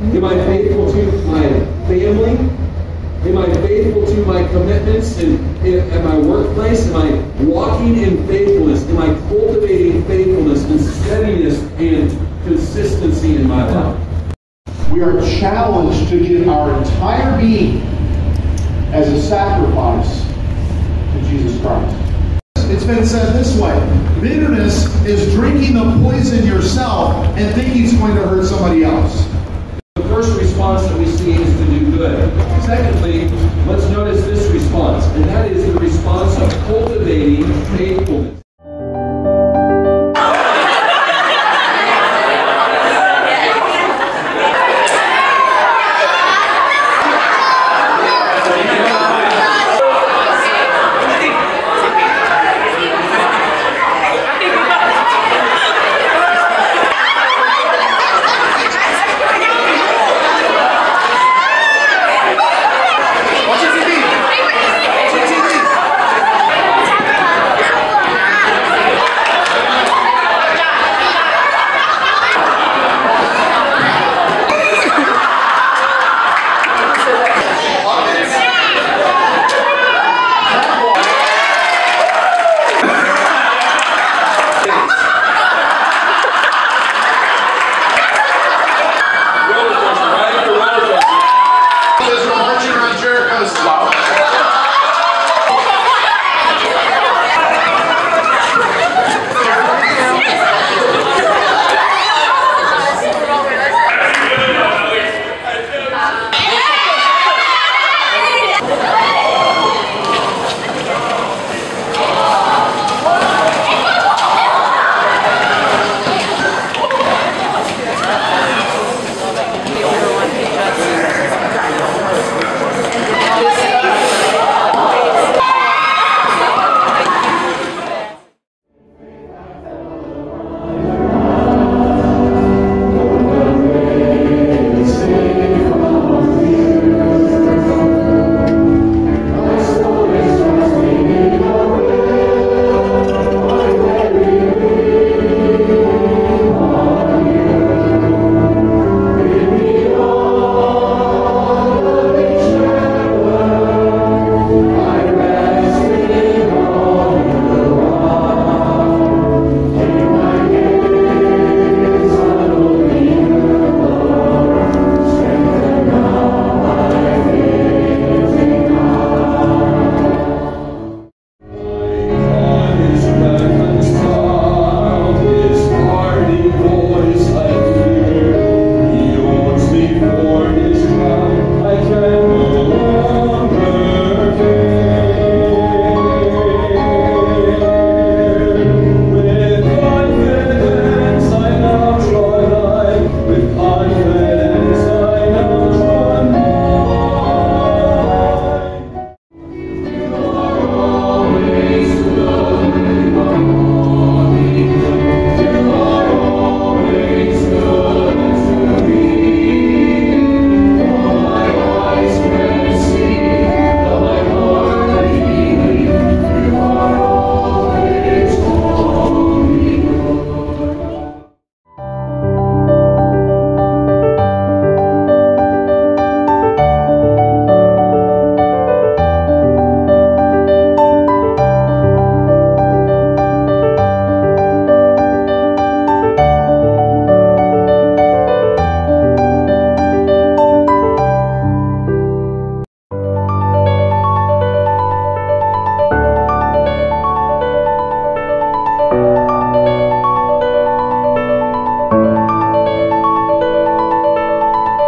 Am I faithful to my family? Am I faithful to my commitments and at my workplace? Am I walking in faithfulness? Am I cultivating faithfulness and steadiness and consistency in my life? We are challenged to give our entire being as a sacrifice to Jesus Christ. It's been said this way bitterness is drinking the poison yourself and thinking it's going to hurt somebody else. First response that we see is to do good. Secondly,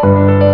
you